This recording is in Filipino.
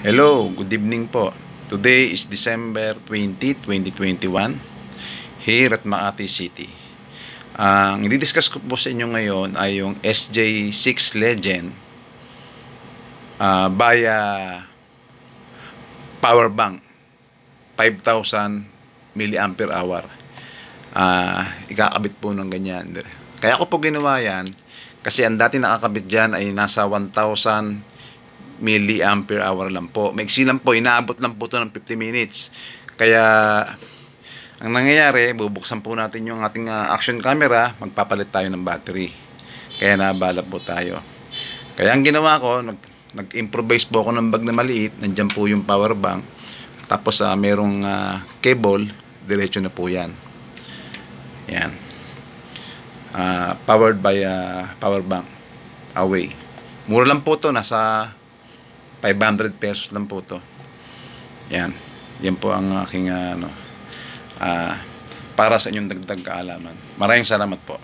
Hello, good evening po. Today is December 20, 2021 here at Makati City. Ang i-discuss ko po sa inyo ngayon ay yung SJ6 Legend uh, via power bank 5,000 milliampere hour. Uh, ikakabit po ng ganyan. Kaya ko po ginawa yan kasi ang dati nakakabit dyan ay nasa 1,000 milliampere hour lang po. Maiksi lang po, inaabot lang po ito ng 50 minutes. Kaya, ang nangyayari, bubuksan po natin yung ating uh, action camera, magpapalit tayo ng battery. Kaya nabala po tayo. Kaya ang ginawa ko, nag, nag-improvise po ako ng bag na maliit, nandyan po yung power bank. Tapos uh, merong uh, cable, diretso na po yan. Yan. Uh, powered by uh, power bank away. Mura lang po to, nasa 500 pesos lang po to. Yan. Yan po ang aking uh, ano, uh, para sa inyong dagdag kaalaman. Maraming salamat po.